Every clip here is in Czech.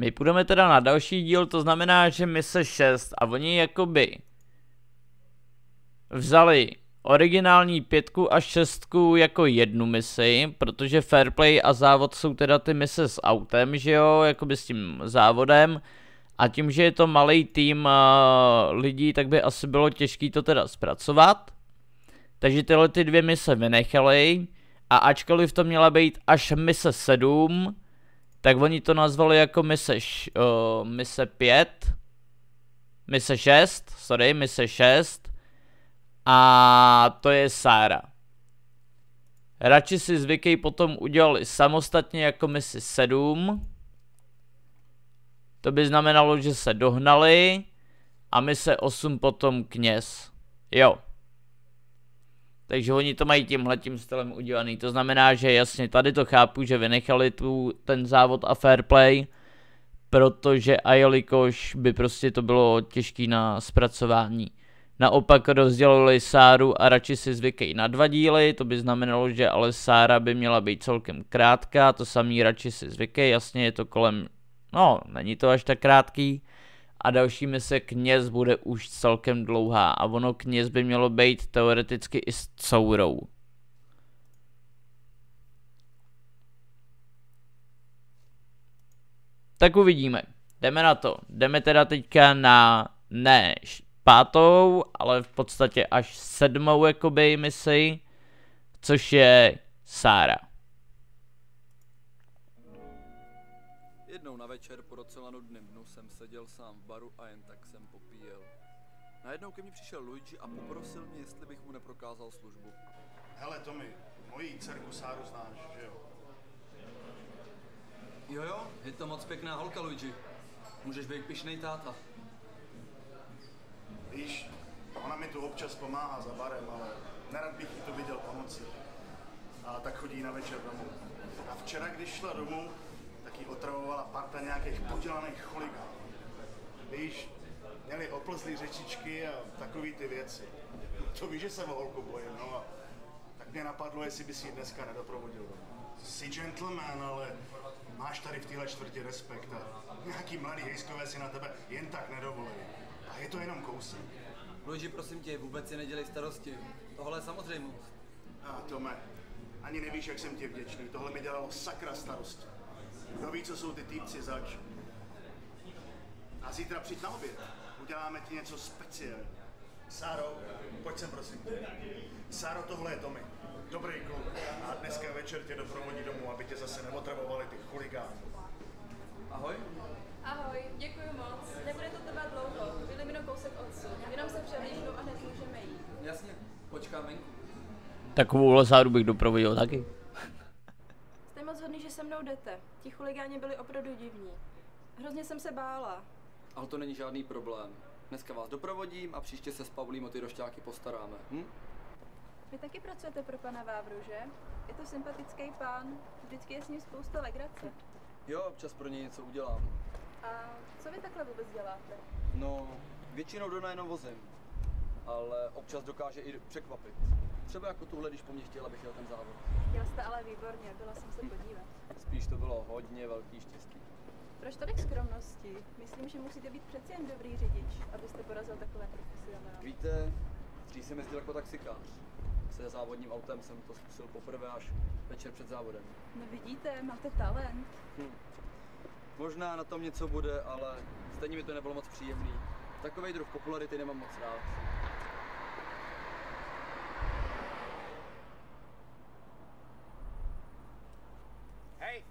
My půjdeme teda na další díl, to znamená, že mise 6 a oni jakoby vzali originální pětku a šestku jako jednu misi, protože Fairplay a závod jsou teda ty mise s autem, že jo, jakoby s tím závodem. A tím, že je to malý tým uh, lidí, tak by asi bylo těžké to teda zpracovat. Takže tyhle ty dvě mise vynechali. A ačkoliv to měla být až mise 7, tak oni to nazvali jako mise, š, uh, mise 5. Mise 6, sorry, mise 6. A to je Sára. Radši si zvykej potom udělali samostatně jako misi 7. To by znamenalo, že se dohnali a mise 8 potom kněz. Jo. Takže oni to mají tímhle tím stylem udělaný. To znamená, že jasně tady to chápu, že vynechali tu, ten závod a fair play, protože a jelikož by prostě to bylo těžké na zpracování. Naopak rozdělili Sáru a radši si zvykají na dva díly, to by znamenalo, že ale Sára by měla být celkem krátká, to samý radši si zvykají, jasně je to kolem, no, není to až tak krátký. A další mise kněz bude už celkem dlouhá a ono kněz by mělo být teoreticky i s courou. Tak uvidíme. Jdeme na to. Jdeme teda teďka na ne pátou, ale v podstatě až sedmou jakoby misi, což je Sára. Na večer po docela nudném dnu jsem seděl sám v baru a jen tak jsem popíjel. Najednou ke mně přišel Luigi a poprosil mě, jestli bych mu neprokázal službu. Hele, Tomi, moji dcerku Sáru znáš, že jo? Jo jo, je to moc pěkná holka, Luigi. Můžeš být pišnej táta. Víš, ona mi tu občas pomáhá za barem, ale nerad bych jí to viděl pomoci. A tak chodí na večer domů. A včera, když šla domů, jí otravovala parta nějakých podělaných chuligánů. Víš, měli oplzlý řečičky a takový ty věci. To víš, že se o holku bojím, no a tak mě napadlo, jestli by si ji dneska nedoprovodil. Jsi gentleman, ale máš tady v téhle čtvrti respekt a nějaký mladý hejskové si na tebe jen tak nedovolí. A je to jenom kousek. Luigi, prosím tě, vůbec si nedělej starosti. Tohle je samozřejmost. A Tome, ani nevíš, jak jsem ti vděčný. Tohle mi dělalo sakra starosti. Kdo ví, co jsou ty týpci zač. A zítra přijď na oběd. Uděláme ti něco speciální. Sáro, pojď sem prosím tě. Sáro, tohle je Tomy. Dobrý kluk. A dneska večer tě doprovodí domů, aby tě zase neotravovali ty chuligány. Ahoj. Ahoj, děkuji moc. Nebude to trvat dlouho, byli jenom kousek odsud. Jenom se převlíknu a hned můžeme jít. Jasně, počkám venku. Takovou Sáru bych doprovodil taky. Mnou jdete. Ti chuligáni byli opravdu divní. Hrozně jsem se bála. Ale to není žádný problém. Dneska vás doprovodím a příště se s Pavlím o ty rošťáky postaráme. Hm? Vy taky pracujete pro pana Vávru, že? Je to sympatický pán. Vždycky je s ním spousta legrace. Jo, občas pro něj něco udělám. A co vy takhle vůbec děláte? No, většinou Dona jenom vozím. Ale občas dokáže i překvapit. Třeba jako tuhle, když po mně chtěla, abych jel ten závod. Jel jste ale výborně, byla jsem se podívat. Spíš to bylo hodně velký štěstí. Proč tolik skromnosti? Myslím, že musíte být přeci jen dobrý řidič, abyste porazil takové profesionály. Víte, dřív jsem jezdil jako taxikář. Se závodním autem jsem to zkusil poprvé až večer před závodem. No vidíte, máte talent. Hm. Možná na tom něco bude, ale stejně mi to nebylo moc příjemný. Takový druh popularity nemám moc rád. Hej!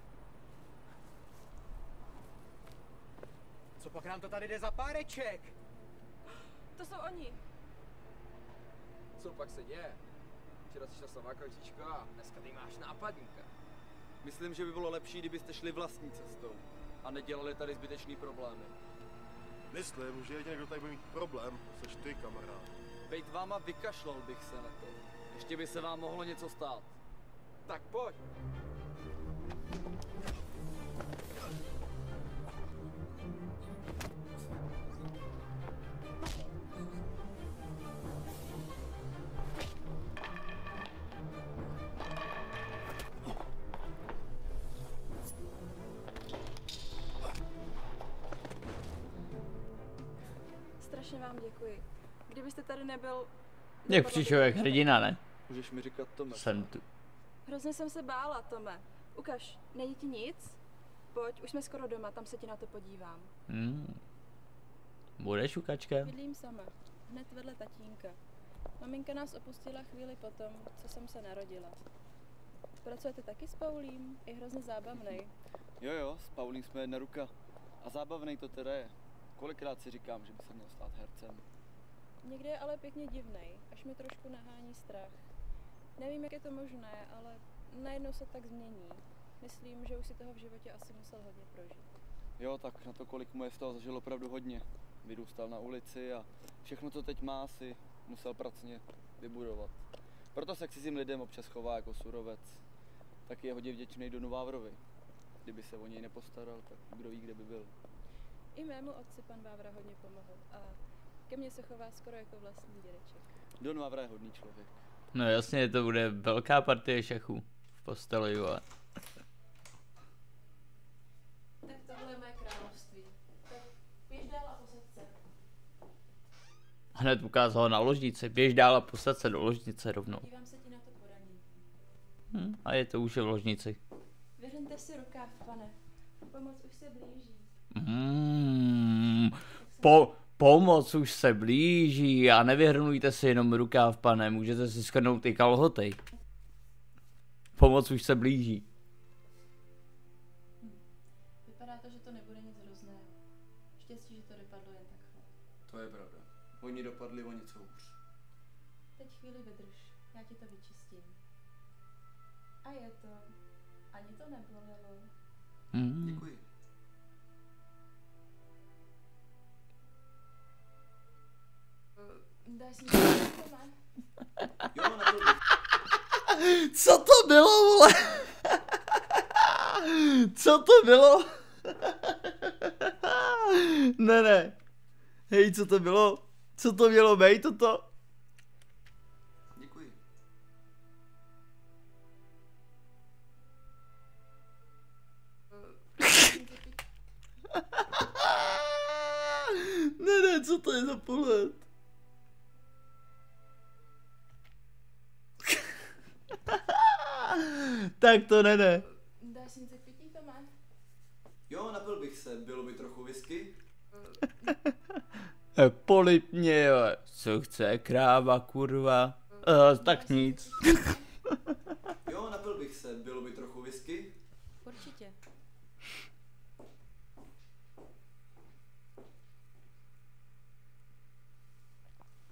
Co pak nám to tady jde za páreček? To jsou oni. Co pak se děje? Včera jsi šla sama kočičko a dneska ty máš nápadníka. Myslím, že by bylo lepší, kdybyste šli vlastní cestou a nedělali tady zbytečný problémy. Myslím, že jediný, kdo tady bude mít problém, seš ty, kamarád. Bejt váma vykašlal bych se na to. Ještě by se vám mohlo něco stát. Tak pojď. Strašně vám děkuji. Kdybyste tady nebyl... Jak přišel jak hrdina, ne? Můžeš mi říkat Tome. Jsem tu. Hrozně jsem se bála, Tome. Ukaž, není ti nic? Pojď, už jsme skoro doma, tam se ti na to podívám. Hmm. Budeš ukačka? Bydlím sama, hned vedle tatínka. Maminka nás opustila chvíli potom, co jsem se narodila. Pracujete taky s Paulím? Je hrozně zábavný. Jo jo, s Paulím jsme jedna ruka. A zábavnej to teda je. Kolikrát si říkám, že by se měl stát hercem. Někdy je ale pěkně divnej, až mi trošku nahání strach. Nevím, jak je to možné, ale najednou se tak změní. Myslím, že už si toho v životě asi musel hodně prožít. Jo, tak na to, kolik mu je z toho zažil opravdu hodně. Vyrůstal na ulici a všechno, co teď má, si musel pracně vybudovat. Proto se k cizím lidem občas chová jako surovec. Taky je hodně vděčný do Vávrovi. Kdyby se o něj nepostaral, tak kdo ví, kde by byl. I mému otci pan Vávra hodně pomohl a ke mně se chová skoro jako vlastní dědeček. Don Vávra je hodný člověk. No jasně, to bude velká partie šachů v posteli, vole. Tak tohle je moje království. Tak běž dál a posaď se. Hned ukázal na ložnici, běž dál a posaď se do ložnice rovnou. Dívám se ti na to poradí. Hm, a je to už v ložnici. Vyhrňte si rukáv, pane. Pomoc už se blíží. Mm, po, pomoc už se blíží a nevyhrnujte si jenom rukáv, pane, můžete si skrnout i kalhoty. Pomoc už se blíží. Vypadá to, že to nebude nic hrozného. Štěstí, že to dopadlo jen takhle. To je pravda. Oni dopadli o něco hůř. Teď chvíli vydrž, já ti to vyčistím. A je to. Ani to nebolelo. Mm. Děkuji. Co to bylo, vole? Co to bylo? ne, ne. Hej, co to bylo? Co to mělo být toto? Děkuji. ne, ne, co to je za pohled? tak to ne, ne. Dáš si něco k pití, Tome? Jo, napil bych se. Bylo by trochu whisky? Eh, Polip mě, jo. Co chce kráva, kurva? Uh, tak nic. Jo, napil bych se. Bylo by trochu whisky? Určitě.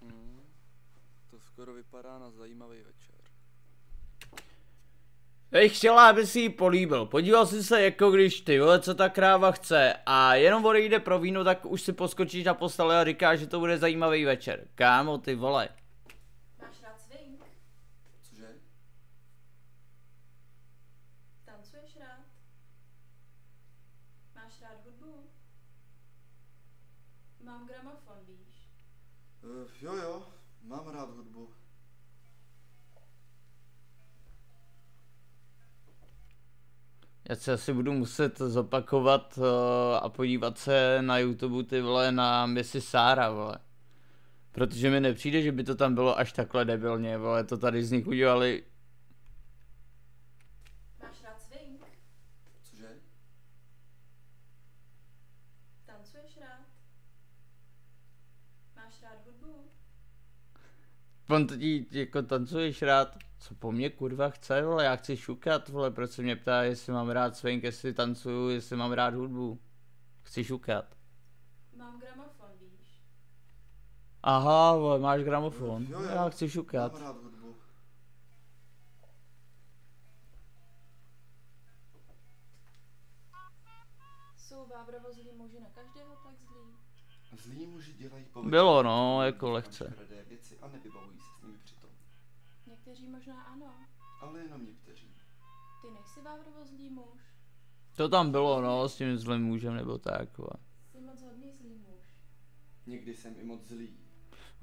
Hmm. To skoro vypadá na zajímavý večer. Bych chtěla, aby si ji políbil. Podíval jsi se, jako když ty vole, co ta kráva chce a jenom odejde pro víno, tak už si poskočíš na postele a říkáš, že to bude zajímavý večer. Kámo, ty vole. Máš rád swing? Cože? Tancuješ rád? Máš rád hudbu? Mám gramofon, víš? Uh, jo, jo. Mám rád hudbu. Já si asi budu muset zopakovat uh, a podívat se na YouTube ty vole na Missy Sára, vole. Protože mi nepřijde, že by to tam bylo až takhle debilně, vole, to tady z nich udělali. Máš rád swing? Cože? Tancuješ rád? Máš rád hudbu? On teď jako tancuješ rád, co po mně kurva chce, vole, já chci šukat, vole, proč se mě ptá, jestli mám rád swing, jestli tancuju, jestli mám rád hudbu. Chci šukat. Mám gramofon, víš? Aha, vole, máš gramofon. Jo, jo. Já chci šukat. Mám rád hudbu. Jsou Vávrovo zlí muži na každého tak zlí? Zlí muži dělají Bylo, no, jako lehce. Věci a nevybavují se s nimi přitom. Někteří možná ano. Ale jenom někteří. Ty nejsi Vávrovo zlý muž. To tam bylo, no, s tím zlým mužem nebo tak. Jsi moc hodný zlý muž. Někdy jsem i moc zlý.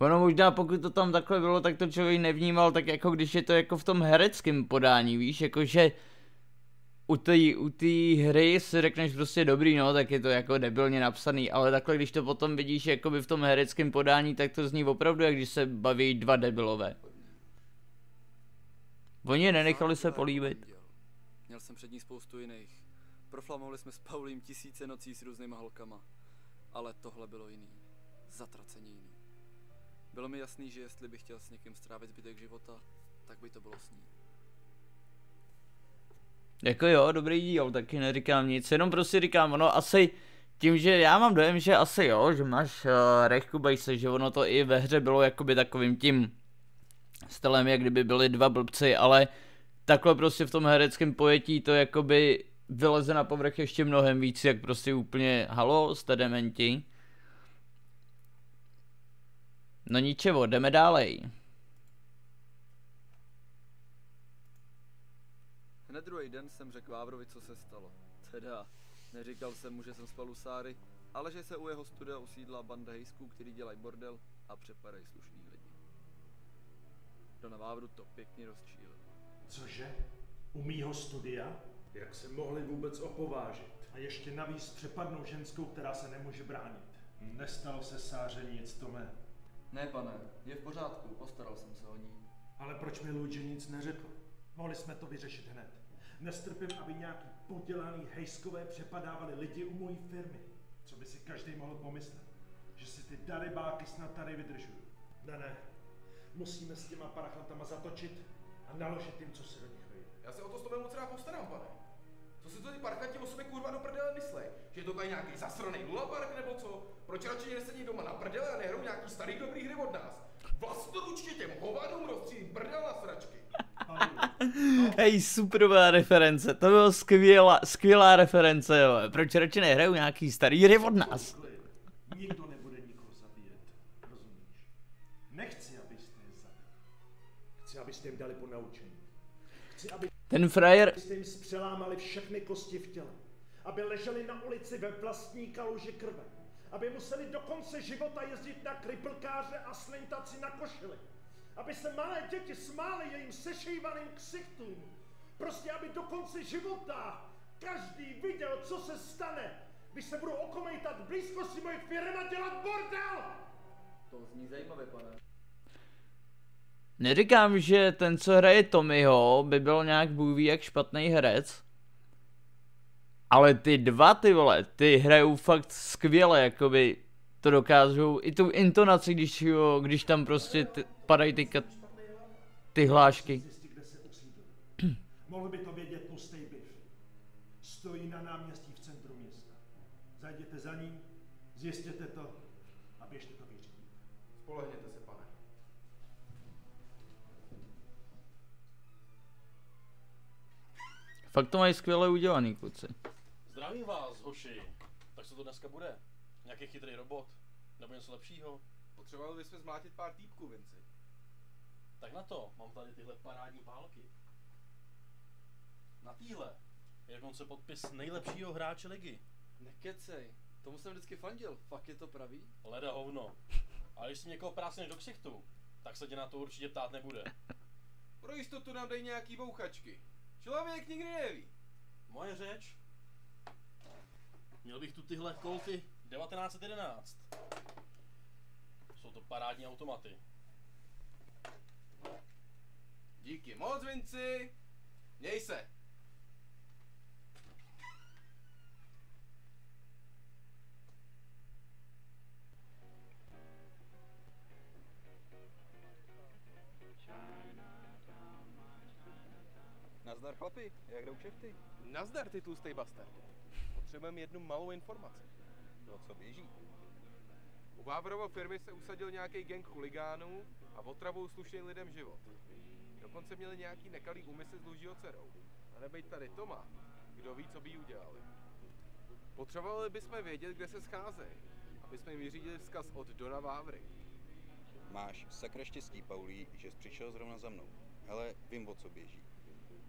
Ono možná pokud to tam takhle bylo, tak to člověk nevnímal tak jako když je to jako v tom hereckém podání, víš, jakože u té u té hry si řekneš prostě dobrý, no, tak je to jako debilně napsaný, ale takhle, když to potom vidíš jakoby v tom hereckém podání, tak to zní opravdu, jak když se baví dva debilové. Oni nenechali se políbit. Měl jsem před ní spoustu jiných. Proflamovali jsme s Paulím tisíce nocí s různýma holkama. Ale tohle bylo jiný. Zatraceně jiný. Bylo mi jasný, že jestli bych chtěl s někým strávit zbytek života, tak by to bylo s ní. Jako jo, dobrý díl, taky neříkám nic, jenom prostě říkám, ono asi tím, že já mám dojem, že asi jo, že máš uh, Rechku Bajse, že ono to i ve hře bylo jakoby takovým tím stylem, jak kdyby byli dva blbci, ale takhle prostě v tom hereckém pojetí to jakoby vyleze na povrch ještě mnohem víc, jak prostě úplně, halo, jste dementi. No ničevo, jdeme dálej. Hned druhý den jsem řekl Vávrovi, co se stalo. Teda, neříkal jsem mu, že jsem spal u Sáry, ale že se u jeho studia usídla banda hejsků, který dělají bordel a přepadají slušný lidi. Dona Vávru to pěkně rozčílil. Cože? U mýho studia? Jak se mohli vůbec opovážit? A ještě navíc přepadnou ženskou, která se nemůže bránit. Nestalo se Sáře nic, Tome. Ne, pane, je v pořádku, postaral jsem se o ní. Ale proč mi Luigi nic neřekl? Mohli jsme to vyřešit hned. Nestrpím, aby nějaký podělaný hejskové přepadávali lidi u mojí firmy. Co by si každý mohl pomyslet? Že si ty darybáky snad tady vydržují. Ne, ne. Musíme s těma parachatama zatočit a naložit jim, co se do nich vejde. Já se o to s tobě moc rád postarám, pane. Co si to ty parchanti o sobě kurva do prdele myslej? Že je to tady nějaký zasraný lunapark nebo co? Proč radši nesedí doma na prdele a nehrou nějaký starý dobrý hry od nás? Vlastnoručně těm hovadům rozstřílím prdel na sračky. Hej, superová reference, to byla skvělá, skvělá reference, jo. Proč radši nehrajou nějaký starý hry od nás? Chci, aby Ten frajer, jste jim zpřelámali všechny kosti v těle. Aby leželi na ulici ve vlastní kaluži krve. Aby museli do konce života jezdit na kriplkáře a slintaci na košili. Aby se malé děti smály jejím sešívaným ksichtům. Prostě, aby do konce života každý viděl, co se stane, když se budou okomejtat v blízkosti moje firmy a dělat bordel! To zní zajímavě, pane. Neříkám, že ten, co hraje Tommyho, by byl nějak bůh jak špatný herec. Ale ty dva, ty vole, ty hrajou fakt skvěle, jakoby to dokážou, i tu intonaci, když, jo, když tam prostě ty, padají ty, kat, ty hlášky. Mohl by to vědět tlustý biv. Stojí na náměstí v centru města. Zajděte za ním, zjistěte Fakt to mají skvěle udělaný, kluci. Zdravím vás, hoši. Tak co to dneska bude? Nějaký chytrý robot? Nebo něco lepšího? Potřebovali bychom zmlátit pár týpků, Vinci. Tak na to, mám tady tyhle parádní pálky. Na týhle je dokonce podpis nejlepšího hráče ligy. Nekecej, tomu jsem vždycky fandil, fakt je to pravý? Leda hovno. A když si někoho prásneš do ksichtu, tak se tě na to určitě ptát nebude. Pro jistotu nám dej nějaký bouchačky. Člověk nikdy neví. Moje řeč. Měl bych tu tyhle Colty 1911. Jsou to parádní automaty. Díky moc, Vinci. Měj se. Chlapi, jak jdou kšefty? Nazdar, ty tlustej bastarde. Potřebujeme jednu malou informaci. No co běží? U Vávrovo firmy se usadil nějaký gang chuligánů a otravou slušným lidem život. Dokonce měli nějaký nekalý úmysl s Lužího dcerou. A nebejt tady Toma, kdo ví, co by jí udělali. Potřebovali bychom vědět, kde se scházejí, aby jsme jim vyřídili vzkaz od Dona Vávry. Máš sakra štěstí, Paulí, že jsi přišel zrovna za mnou. Ale vím, o co běží.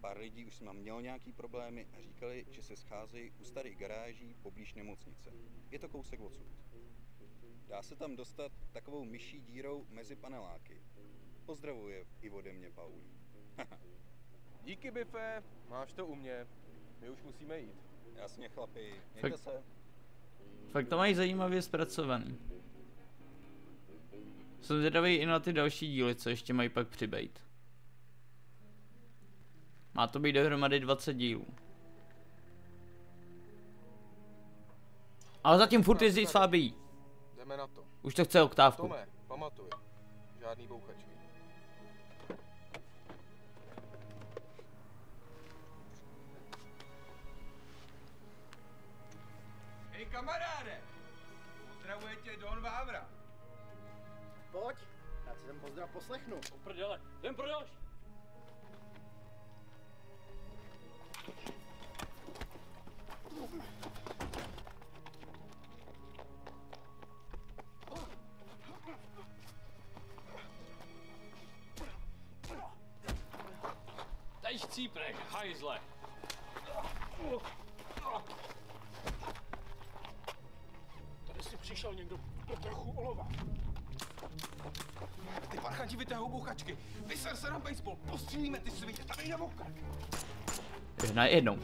Pár lidí už s mám měl nějaký problémy a říkali, že se scházejí u starých garáží poblíž nemocnice. Je to kousek odsud. Dá se tam dostat takovou myší dírou mezi paneláky. Pozdravuje i ode mě Paulí. Díky, Bife, máš to u mě. My už musíme jít. Jasně, chlapi, mějte Fakt- se. Fakt to mají zajímavě zpracovaný. Jsem zvědavý i na ty další díly, co ještě mají pak přibejt. Má to být dohromady 20 dílů. Ale zatím furt jezdí slabý. Jdeme na to. Už to chce oktávku. Tome, pamatuj. Žádný bouchačky. Hej kamaráde! Pozdravuje tě Don Vávra. Pojď, já si ten pozdrav poslechnu. O prdele, jdem pro další. Tady chcíprek, hajzle. Tady si přišel někdo do trochu olova. Ty parchanti vytahují bouchačky. Vyser se na baseball, postřílíme ty svině, tady na okrk. Na jednou.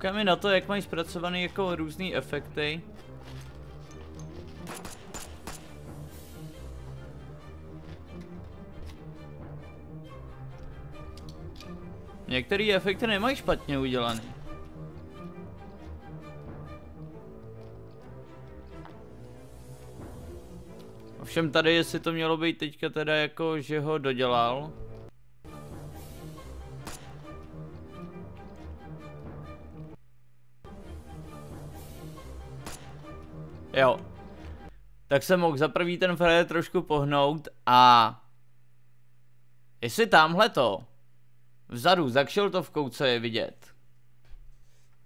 Koukáme na to, jak mají zpracovaný jako různý efekty. Některé efekty nemají špatně udělaný. Ovšem tady, jestli to mělo být teďka teda jako, že ho dodělal. Jo. Tak se mohl za prvý ten frajer trošku pohnout a... Jestli tamhle to Vzadu za kšeltovkou, co je vidět.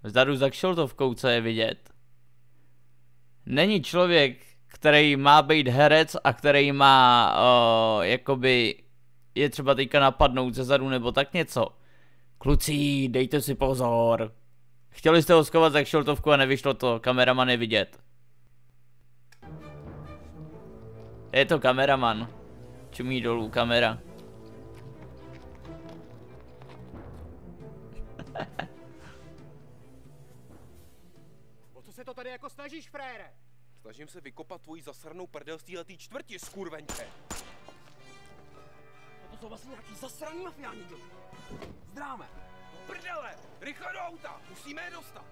Vzadu za kšeltovkou, co je vidět. Není člověk, který má být herec a který má, uh, jakoby, je třeba teďka napadnout ze zadu nebo tak něco. Kluci, dejte si pozor. Chtěli jste ho skovat za kšeltovku a nevyšlo to, kameraman je vidět. Je to kameraman. Čumí dolů kamera. O co se to tady jako snažíš, frére? Snažím se vykopat tvoji zasranou prdel z téhletý čtvrti, skurvenče. No to jsou vlastně nějaký zasraný mafiáni? Zdráme. Prdele! Rychle do auta! Musíme je dostat!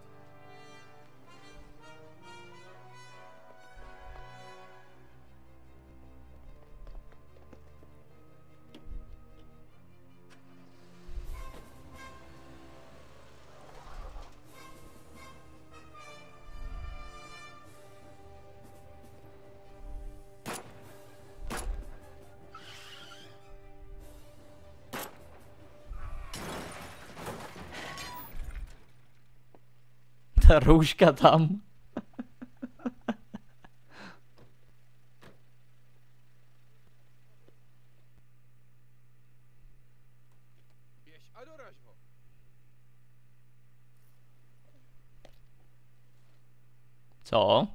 Ta rouška tam. Běž a doraž ho. Co?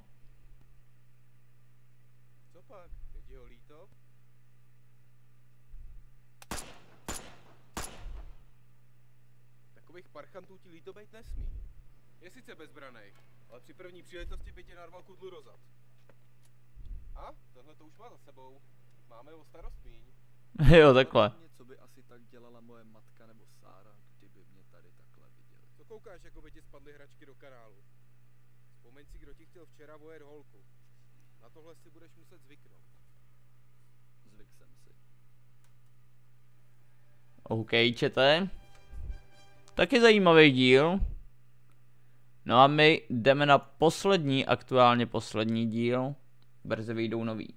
Co pak? Je ti ho líto? Takových parchantů ti líto být nesmí. Je sice bezbranej, ale při první příležitosti by tě narval kudlu do zad. A tohle to už má za sebou. Máme o starost míň. jo, takhle. Něco by asi tak dělala moje matka nebo Sára, kdyby mě tady takhle viděli. Co koukáš, jako by ti spadly hračky do kanálu? Vzpomeň si, kdo ti chtěl včera vojet holku. Na tohle si budeš muset zvyknout. Zvyk jsem si. OK, čete. Taky zajímavý díl. No a my jdeme na poslední, aktuálně poslední díl. Brzy vyjdou nový.